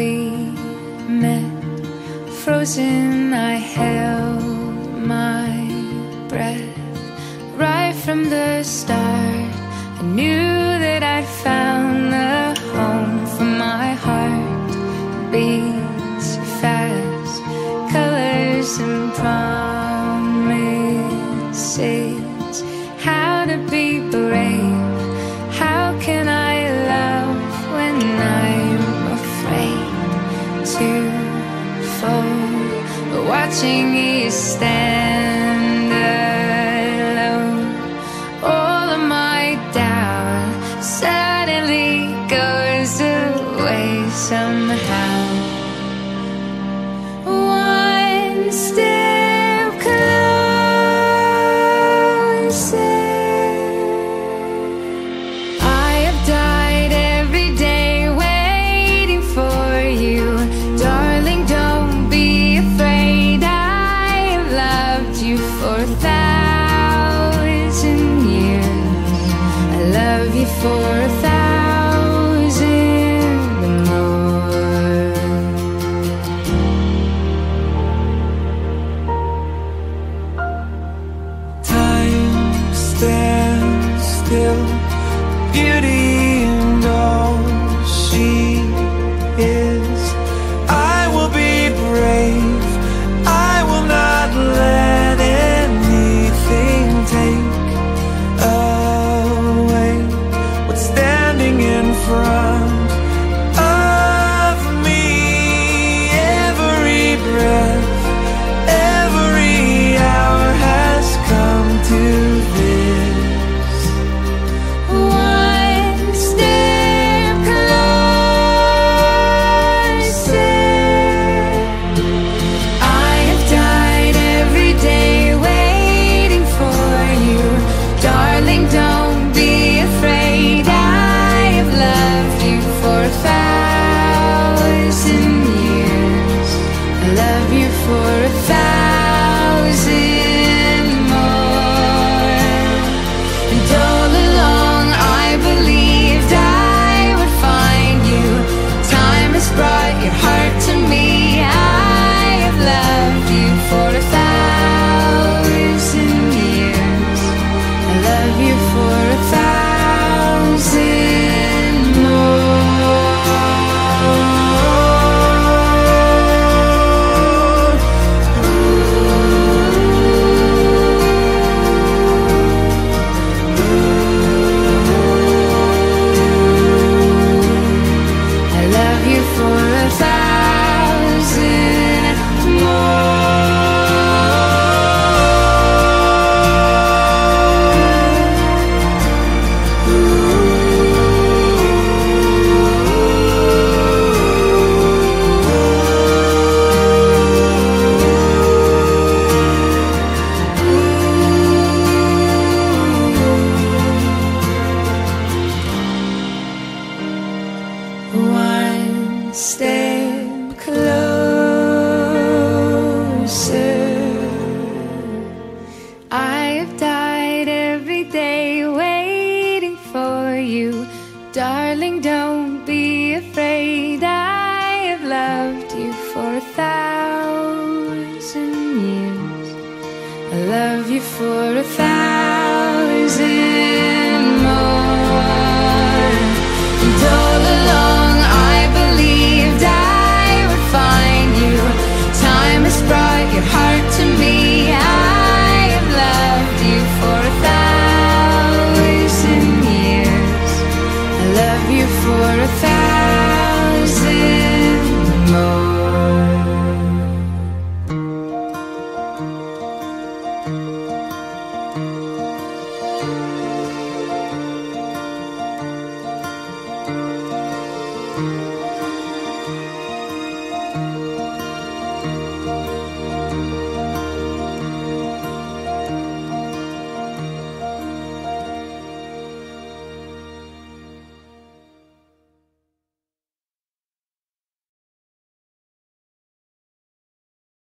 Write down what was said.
we met, frozen, I held my breath. Right from the start, I knew that I'd found. watching you stand. you for a thousand years. I love you for a thousand more. Time stands still, beauty. closer. I've died every day waiting for you. Darling, don't be afraid. I have loved you for a thousand years. I love you for a thousand